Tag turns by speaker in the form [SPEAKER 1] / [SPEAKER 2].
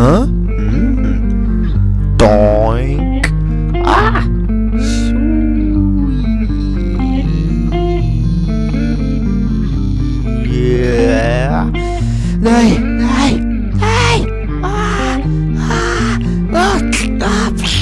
[SPEAKER 1] Huh? Mm. Doink. Ah! Yeah. Hey, hey, hey! Ah! Ah! Ah! ah.